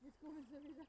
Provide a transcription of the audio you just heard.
Descubren su vida.